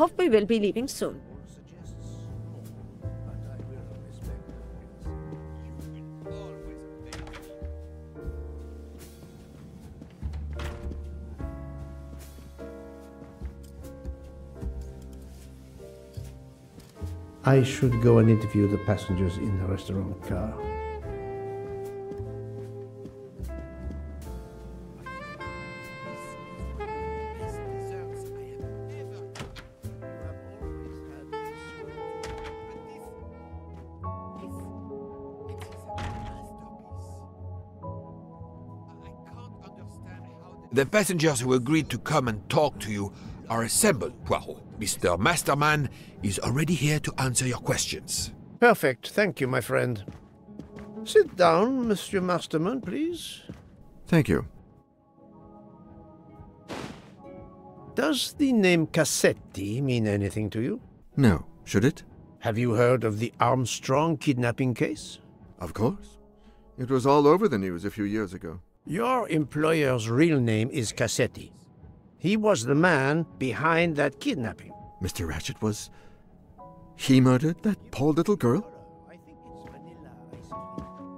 Hope we will be leaving soon. I should go and interview the passengers in the restaurant car. The passengers who agreed to come and talk to you are assembled, Poirot. Mr. Masterman is already here to answer your questions. Perfect. Thank you, my friend. Sit down, Monsieur Masterman, please. Thank you. Does the name Cassetti mean anything to you? No. Should it? Have you heard of the Armstrong kidnapping case? Of course. It was all over the news a few years ago. Your employer's real name is Cassetti. He was the man behind that kidnapping. Mr. Ratchet was. He murdered that poor little girl?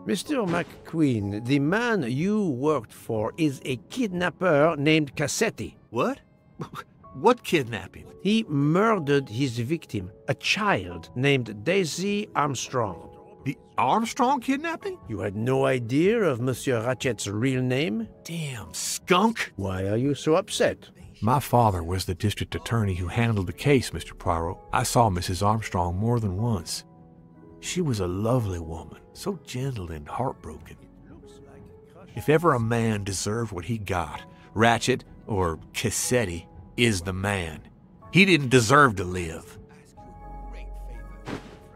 Mr. MacQueen, the man you worked for is a kidnapper named Cassetti. What? What kidnapping? He murdered his victim, a child named Daisy Armstrong. The Armstrong kidnapping? You had no idea of Monsieur Ratchet's real name? Damn skunk! Why are you so upset? My father was the district attorney who handled the case, Mr. Poirot. I saw Mrs. Armstrong more than once. She was a lovely woman, so gentle and heartbroken. If ever a man deserved what he got, Ratchet, or Cassetti, is the man. He didn't deserve to live.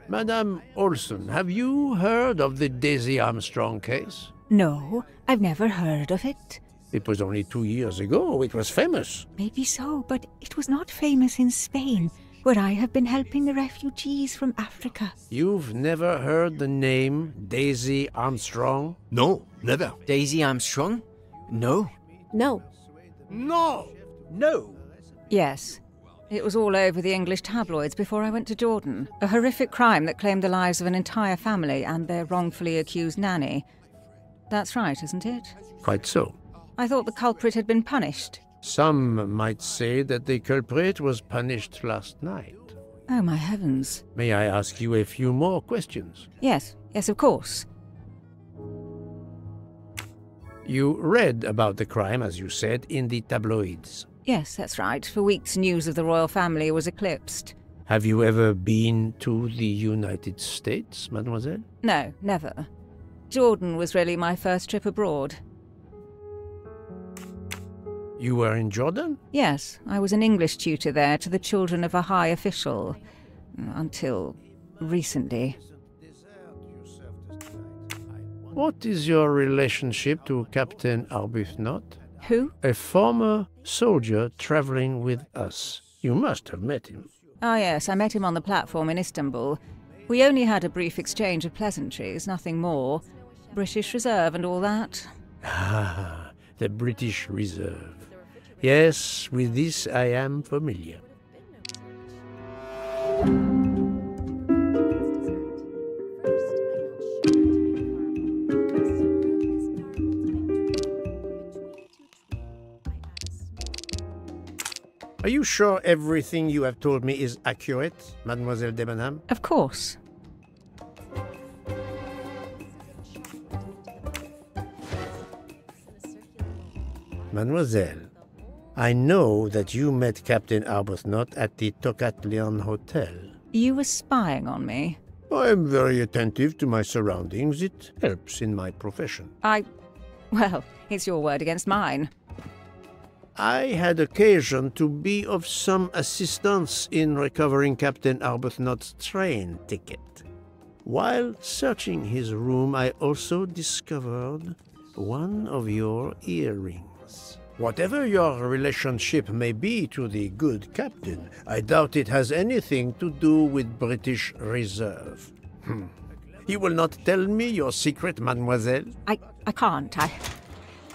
Madame Ohlsson, have you heard of the Daisy Armstrong case? No, I've never heard of it. It was only two years ago. It was famous. Maybe so, but it was not famous in Spain, where I have been helping the refugees from Africa. You've never heard the name Daisy Armstrong? No, never. Daisy Armstrong? No. No. No! No! Yes. It was all over the English tabloids before I went to Jordan. A horrific crime that claimed the lives of an entire family and their wrongfully accused nanny. That's right, isn't it? Quite so. I thought the culprit had been punished. Some might say that the culprit was punished last night. Oh, my heavens. May I ask you a few more questions? Yes, yes, of course. You read about the crime, as you said, in the tabloids. Yes, that's right. For weeks, news of the royal family was eclipsed. Have you ever been to the United States, mademoiselle? No, never. Jordan was really my first trip abroad. You were in Jordan? Yes, I was an English tutor there to the children of a high official. Until recently. What is your relationship to Captain Arbuthnot? Who? A former soldier traveling with us. You must have met him. Ah, yes, I met him on the platform in Istanbul. We only had a brief exchange of pleasantries, nothing more. British Reserve and all that. Ah, the British Reserve. Yes, with this I am familiar. Are you sure everything you have told me is accurate, Mademoiselle Debenham? Of course. Mademoiselle, I know that you met Captain Arbuthnot at the Tocatlian Hotel. You were spying on me. I am very attentive to my surroundings. It helps in my profession. I. Well, it's your word against mine. I had occasion to be of some assistance in recovering Captain Arbuthnot's train ticket. While searching his room, I also discovered one of your earrings. Whatever your relationship may be to the good captain, I doubt it has anything to do with British Reserve. Hmm. You will not tell me your secret, mademoiselle? I. I can't. I.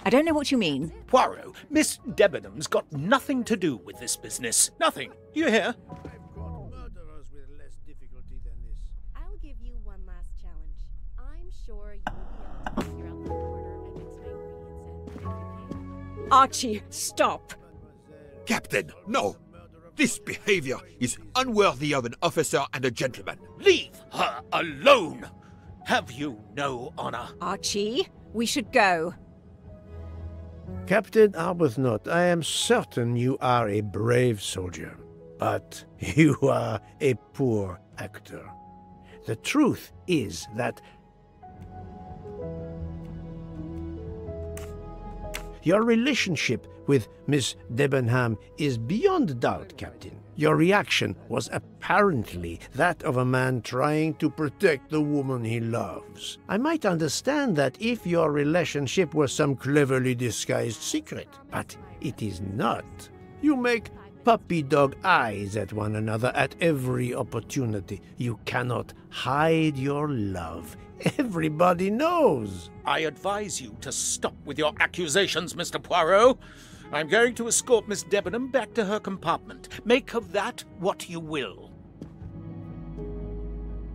I don't know what you mean. Poirot, Miss Debenham's got nothing to do with this business. Nothing. You hear? I've got murderers with less difficulty than this. I'll give you one last challenge. I'm sure you'll be able to figure out the order I mix my ingredients in. Okay? Archie, stop. Captain, no! This behavior is unworthy of an officer and a gentleman. Leave her alone! Have you no honor? Archie, we should go. Captain Arbuthnot, I am certain you are a brave soldier, but you are a poor actor. The truth is that your relationship with Miss Debenham is beyond doubt, Captain. Your reaction was apparently that of a man trying to protect the woman he loves. I might understand that if your relationship were some cleverly disguised secret, but it is not. You make puppy dog eyes at one another at every opportunity. You cannot hide your love. Everybody knows. I advise you to stop with your accusations, Mr. Poirot. I'm going to escort Miss Debenham back to her compartment. Make of that what you will.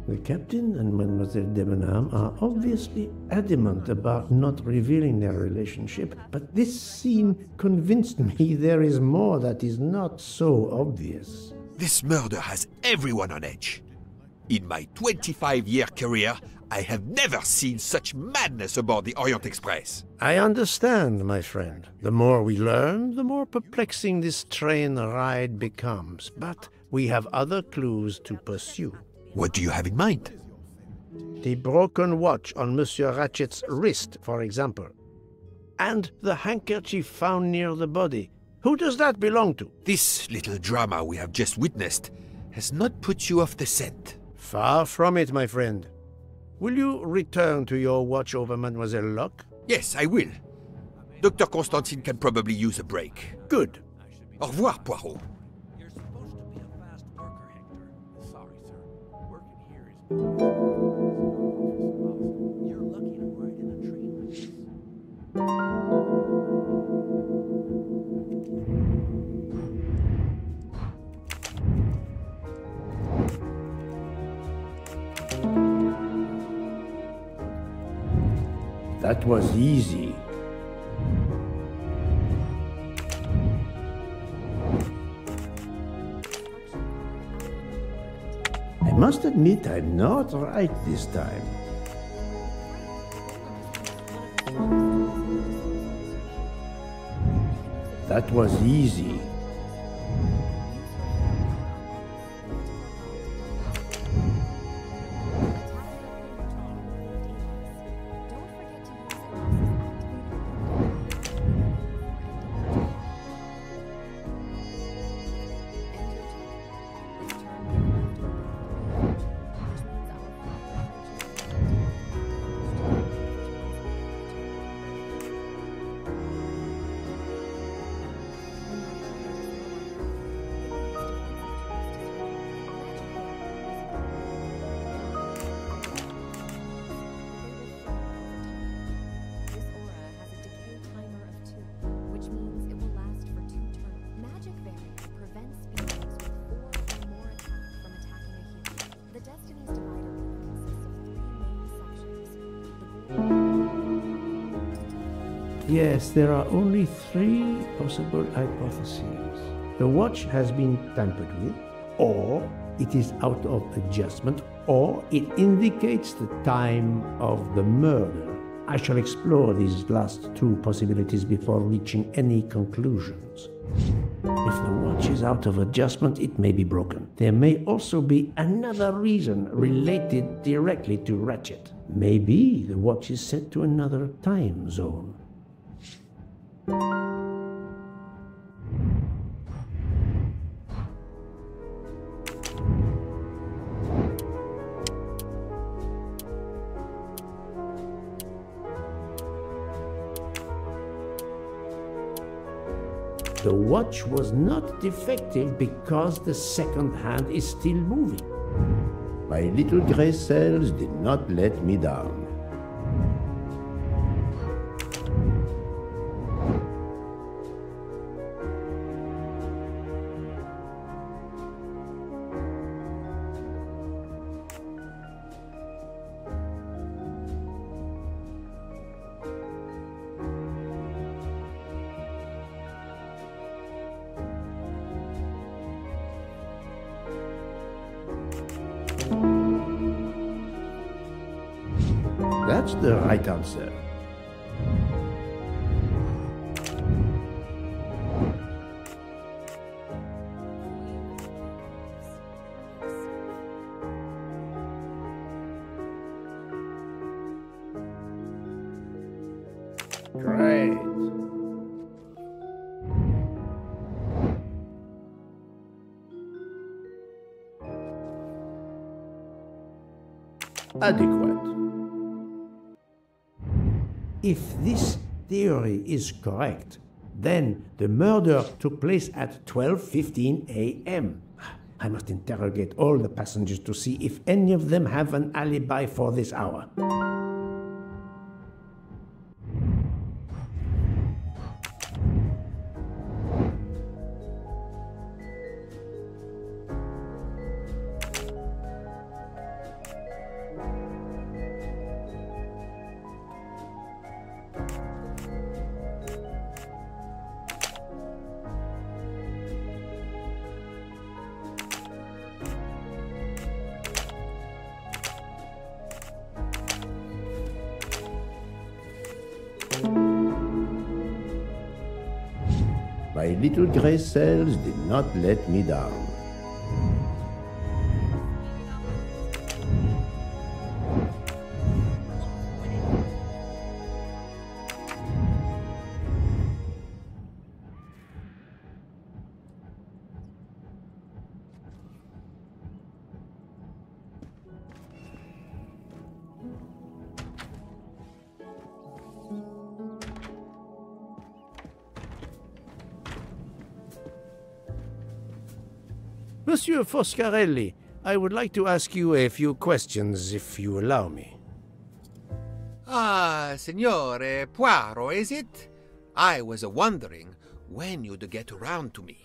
The captain and Mademoiselle Debenham are obviously adamant about not revealing their relationship, but this scene convinced me there is more that is not so obvious. This murder has everyone on edge. In my 25 year career, I have never seen such madness aboard the Orient Express. I understand, my friend. The more we learn, the more perplexing this train ride becomes. But we have other clues to pursue. What do you have in mind? The broken watch on Monsieur Ratchet's wrist, for example. And the handkerchief found near the body. Who does that belong to? This little drama we have just witnessed has not put you off the scent. Far from it, my friend. Will you return to your watch over Mademoiselle Locke? Yes, I will. Dr. Constantine can probably use a break. Good. Au revoir, Poirot. You're supposed to be a fast worker, Hector. Sorry, sir. Working here is. That was easy. I must admit I'm not right this time. That was easy. Yes, there are only three possible hypotheses. The watch has been tampered with, or it is out of adjustment, or it indicates the time of the murder. I shall explore these last two possibilities before reaching any conclusions. If the watch is out of adjustment, it may be broken. There may also be another reason related directly to Ratchet. Maybe the watch is set to another time zone. The watch was not defective because the second hand is still moving. My little gray cells did not let me down. That's the right answer. Great. Adequate. If this theory is correct, then the murder took place at 12:15 a.m. I must interrogate all the passengers to see if any of them have an alibi for this hour. My little gray cells did not let me down. Monsieur Foscarelli, I would like to ask you a few questions if you allow me. Ah, Signore Poirot, is it? I was wondering when you'd get around to me.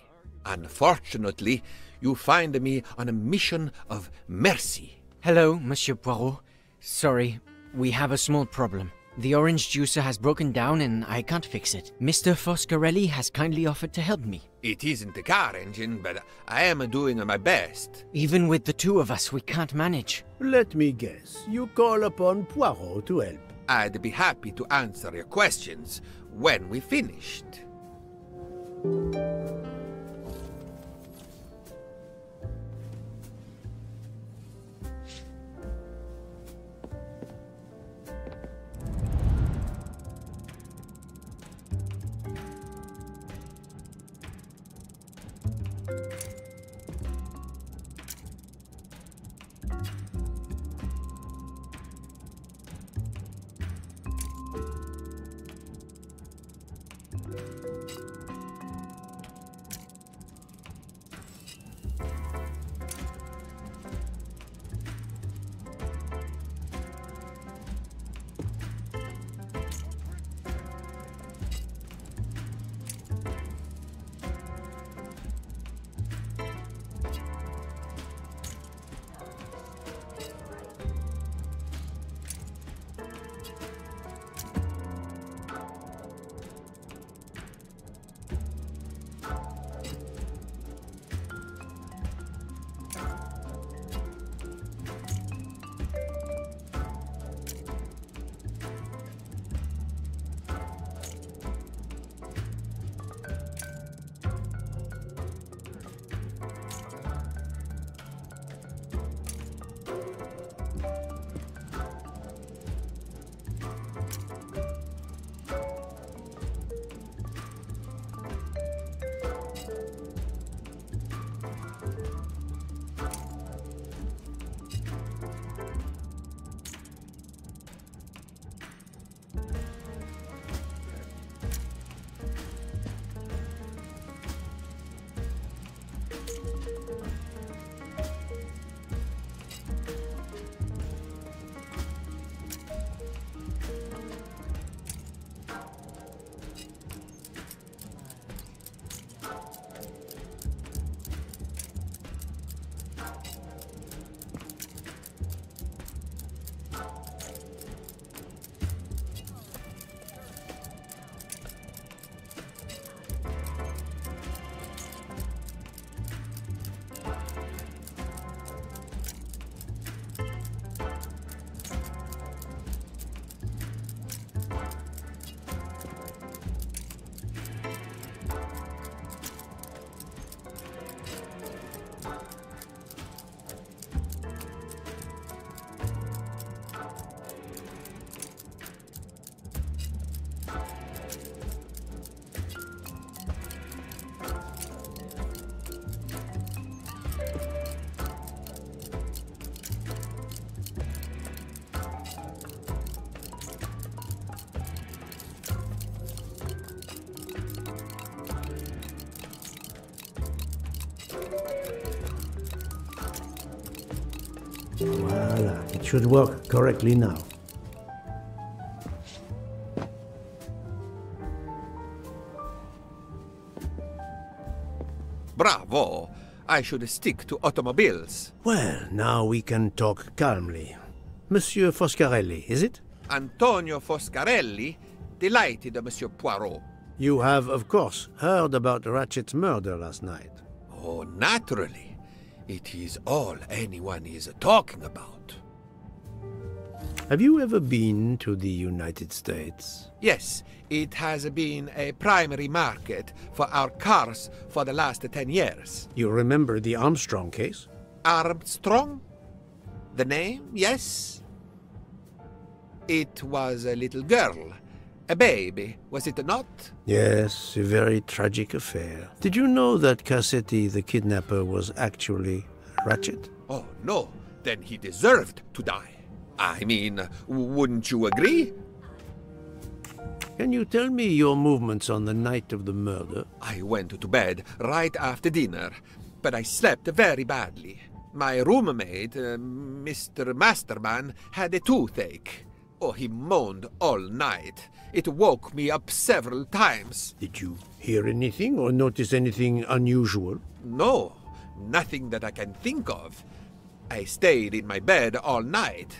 Unfortunately, you find me on a mission of mercy. Hello, Monsieur Poirot. Sorry, we have a small problem. The orange juicer has broken down and I can't fix it. Mr. Foscarelli has kindly offered to help me. It isn't a car engine, but I am doing my best. Even with the two of us, we can't manage. Let me guess. You call upon Poirot to help. I'd be happy to answer your questions when we finished. Should work correctly now. Bravo! I should stick to automobiles. Well, now we can talk calmly. Monsieur Foscarelli, is it? Antonio Foscarelli, delighted, Monsieur Poirot. You have, of course, heard about Ratchet's murder last night. Oh, naturally. It is all anyone is talking about. Have you ever been to the United States? Yes, it has been a primary market for our cars for the last ten years. You remember the Armstrong case? Armstrong? The name, yes? It was a little girl. A baby, was it not? Yes, a very tragic affair. Did you know that Cassetti, the kidnapper, was actually Ratchet? Oh, no. Then he deserved to die. I mean, wouldn't you agree? Can you tell me your movements on the night of the murder? I went to bed right after dinner, but I slept very badly. My roommate, uh, Mr. Masterman, had a toothache. Oh, he moaned all night. It woke me up several times. Did you hear anything or notice anything unusual? No, nothing that I can think of. I stayed in my bed all night.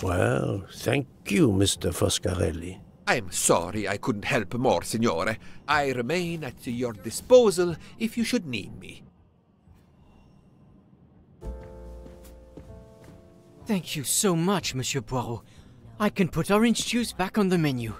Well, thank you, Mr. Foscarelli. I'm sorry I couldn't help more, Signore. I remain at your disposal if you should need me. Thank you so much, Monsieur Poirot. I can put orange juice back on the menu.